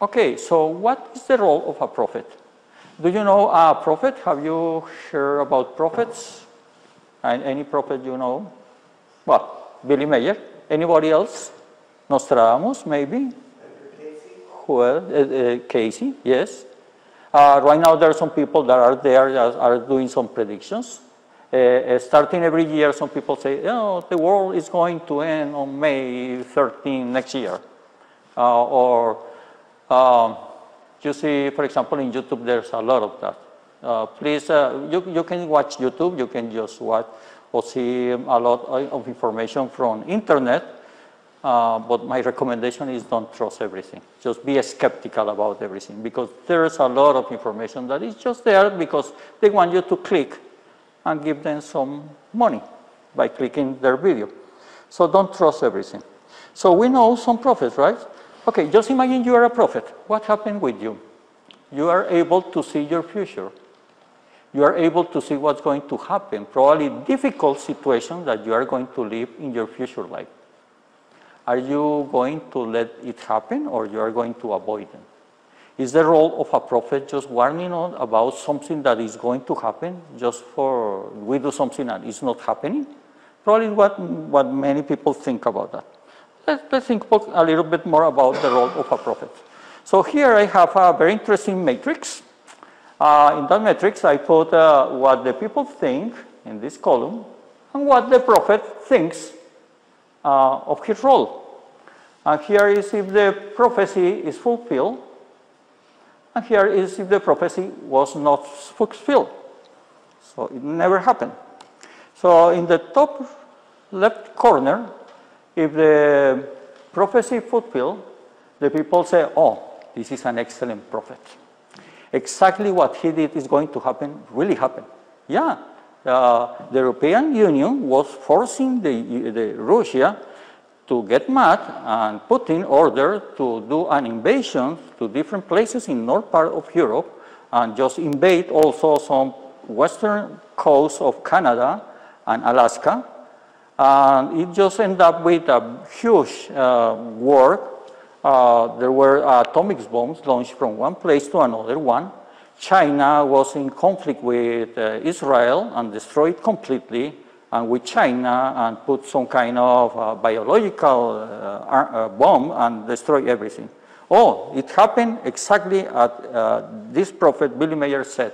Okay, so what is the role of a prophet? Do you know a prophet? Have you heard about prophets? And any prophet you know? Well, Billy Meier. Anybody else? Nostradamus, maybe? Who else? Uh, uh, Cayce, yes. Uh, right now, there are some people that are there that are doing some predictions. Uh, uh, starting every year, some people say, oh, the world is going to end on May 13 next year. Uh, or um, you see, for example, in YouTube, there's a lot of that. Uh, please, uh, you, you can watch YouTube, you can just watch or see a lot of information from internet, uh, but my recommendation is don't trust everything. Just be skeptical about everything because there's a lot of information that is just there because they want you to click and give them some money by clicking their video. So don't trust everything. So we know some prophets, right? Okay, just imagine you are a prophet. What happened with you? You are able to see your future. You are able to see what's going to happen, probably difficult situations that you are going to live in your future life. Are you going to let it happen or you are going to avoid them? Is the role of a prophet just warning on about something that is going to happen just for we do something and it's not happening? Probably what, what many people think about that. Let's, let's think a little bit more about the role of a prophet. So here I have a very interesting matrix. Uh, in that matrix, I put uh, what the people think in this column and what the prophet thinks uh, of his role. And here is if the prophecy is fulfilled, and here is if the prophecy was not fulfilled. So it never happened. So in the top left corner, if the prophecy fulfilled, the people say, oh, this is an excellent prophet. Exactly what he did is going to happen, really happen. Yeah, uh, the European Union was forcing the, the Russia to get mad and put in order to do an invasion to different places in north part of Europe and just invade also some western coast of Canada and Alaska and it just ended up with a huge uh, war. Uh, there were atomic bombs launched from one place to another one. China was in conflict with uh, Israel and destroyed completely, and with China and put some kind of uh, biological uh, uh, bomb and destroy everything. Oh, it happened exactly at this prophet Billy Meier said.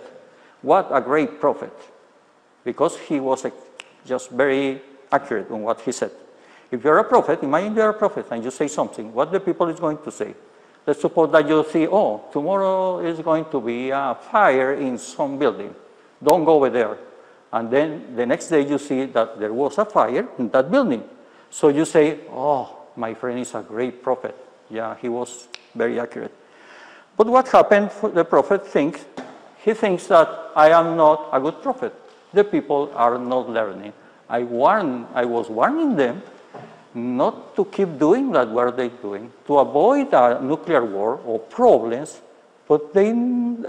What a great prophet, because he was just very accurate on what he said. If you're a prophet, imagine you're a prophet and you say something, what the people is going to say? Let's suppose that you see, oh, tomorrow is going to be a fire in some building. Don't go over there. And then the next day you see that there was a fire in that building. So you say, oh, my friend is a great prophet. Yeah, he was very accurate. But what happened, the prophet thinks, he thinks that I am not a good prophet. The people are not learning. I, warn, I was warning them not to keep doing that what they're doing, to avoid a nuclear war or problems, but they,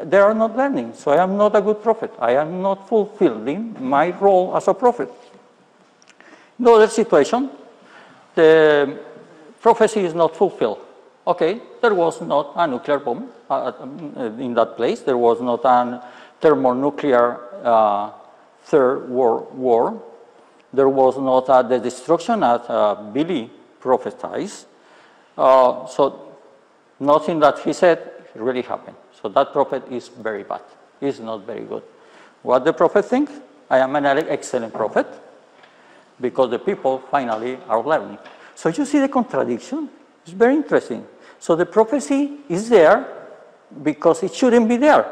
they are not learning. So I am not a good prophet. I am not fulfilling my role as a prophet. In other situation, the prophecy is not fulfilled. Okay, there was not a nuclear bomb uh, in that place. There was not a thermonuclear uh, third world war there was not uh, the destruction as uh, Billy prophesied. Uh, so nothing that he said really happened. So that prophet is very bad. He's not very good. What the prophet thinks? I am an excellent prophet because the people finally are learning. So you see the contradiction? It's very interesting. So the prophecy is there because it shouldn't be there.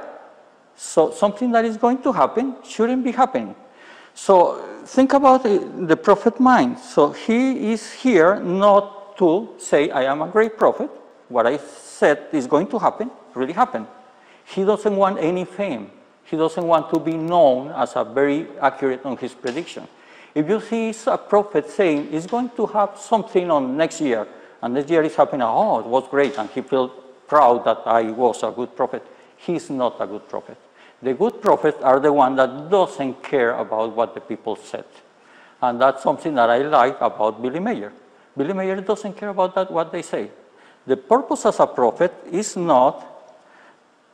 So something that is going to happen shouldn't be happening. So think about the prophet mind. So he is here not to say, I am a great prophet. What I said is going to happen, really happened. He doesn't want any fame. He doesn't want to be known as a very accurate on his prediction. If you see a prophet saying he's going to have something on next year, and next year is happening, oh, it was great, and he felt proud that I was a good prophet, he's not a good prophet. The good prophets are the one that doesn't care about what the people said. And that's something that I like about Billy Meier. Billy Meier doesn't care about that, what they say. The purpose as a prophet is not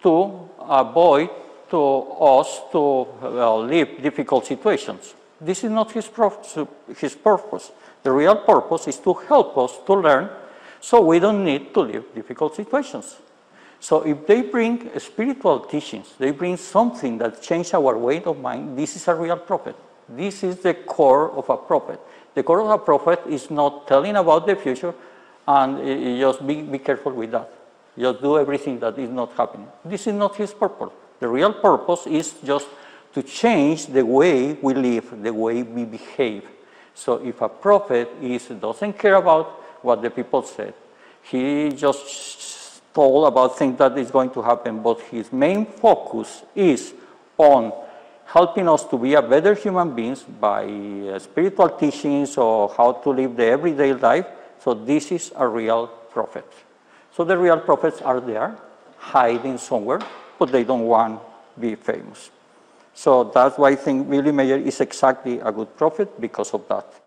to avoid to us to well, live difficult situations. This is not his, his purpose. The real purpose is to help us to learn so we don't need to live difficult situations. So if they bring spiritual teachings, they bring something that changes our way of mind, this is a real prophet. This is the core of a prophet. The core of a prophet is not telling about the future and just be, be careful with that. Just do everything that is not happening. This is not his purpose. The real purpose is just to change the way we live, the way we behave. So if a prophet is, doesn't care about what the people said, he just told about things that is going to happen, but his main focus is on helping us to be a better human beings by uh, spiritual teachings or how to live the everyday life. So this is a real prophet. So the real prophets are there, hiding somewhere, but they don't want to be famous. So that's why I think Billy Meier is exactly a good prophet because of that.